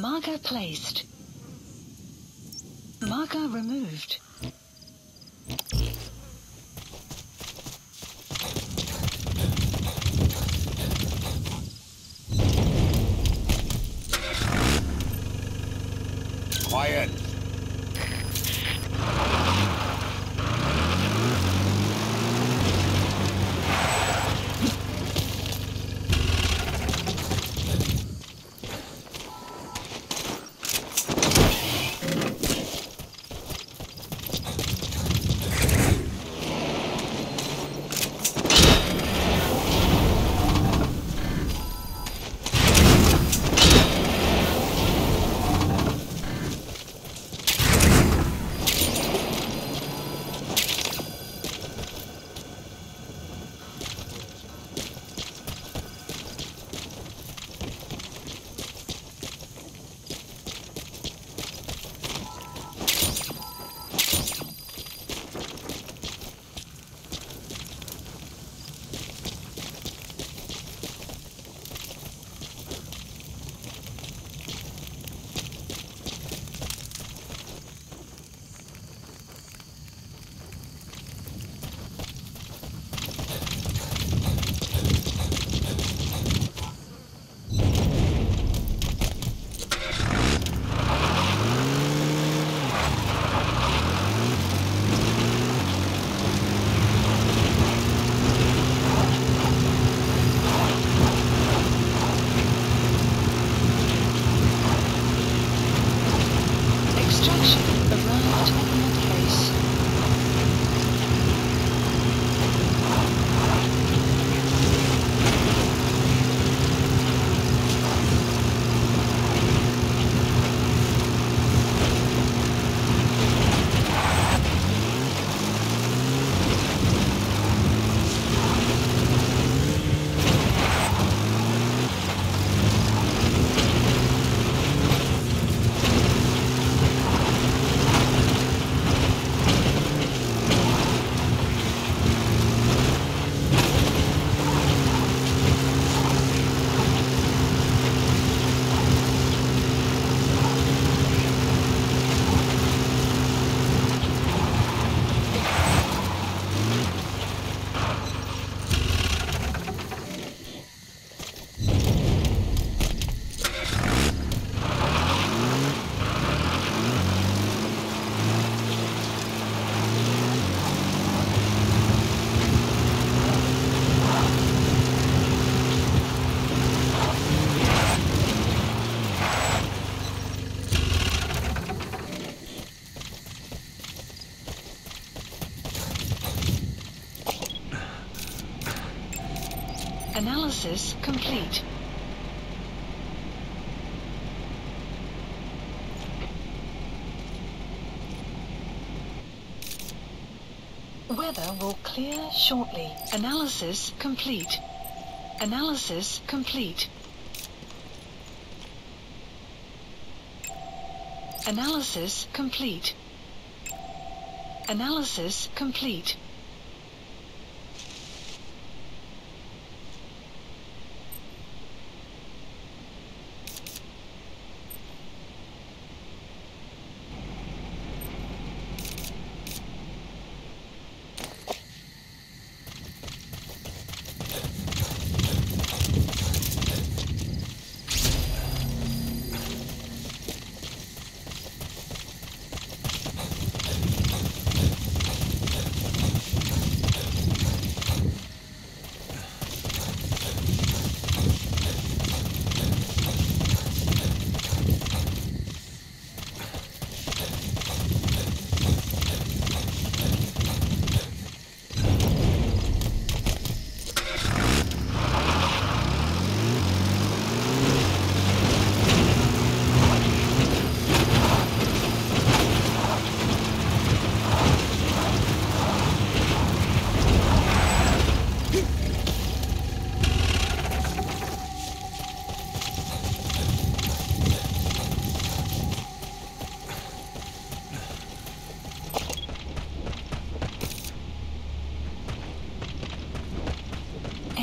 Marker placed. Marker removed. Analysis complete. Weather will clear shortly. Analysis complete. Analysis complete. Analysis complete. Analysis complete.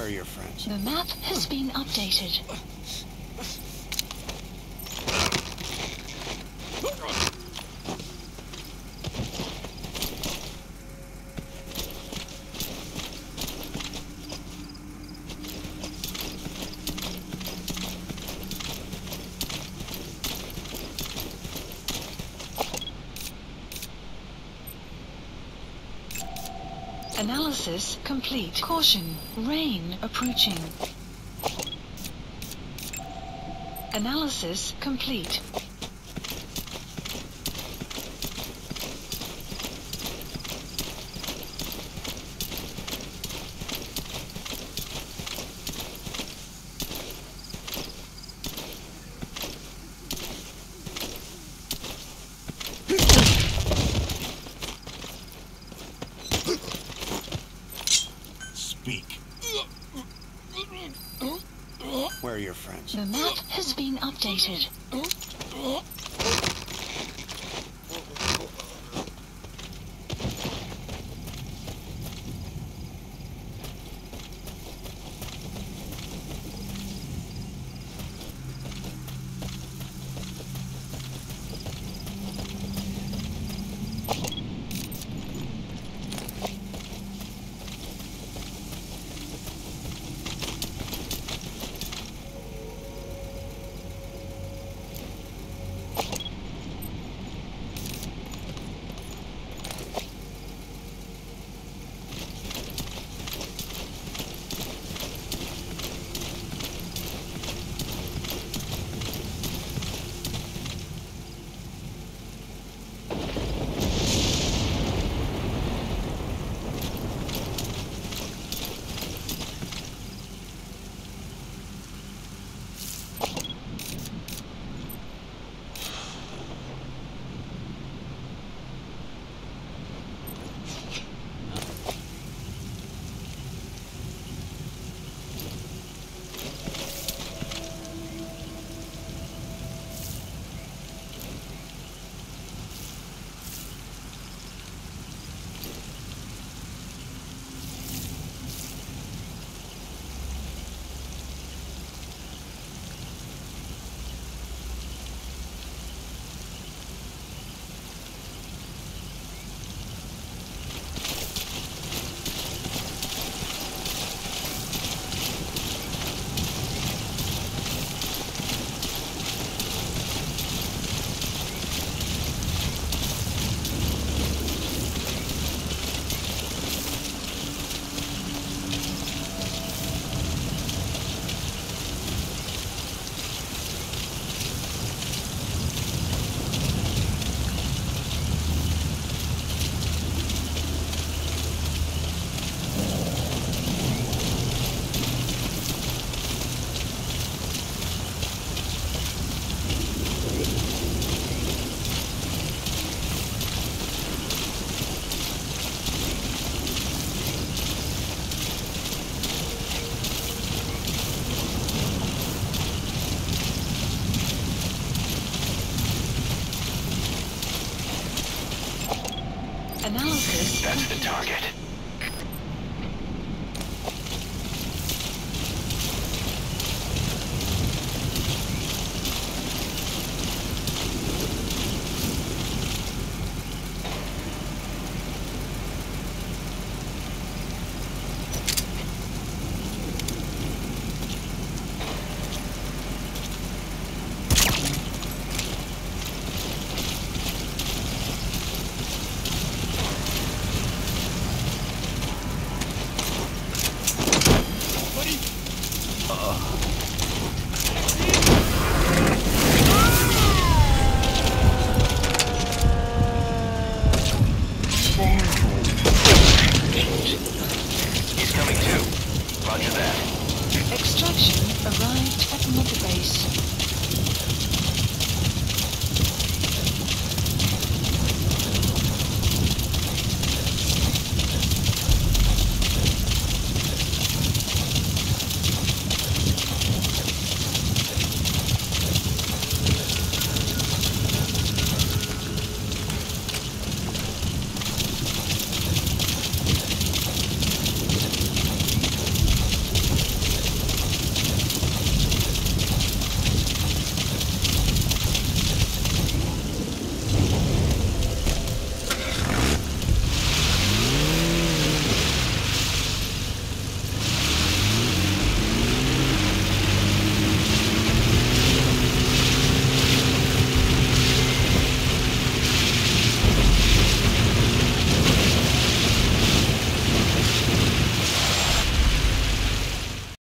Are your friends? The map has been updated. Analysis complete. Caution. Rain approaching. Analysis complete. Speak. Where are your friends? The map has been updated. Analysis That's the target.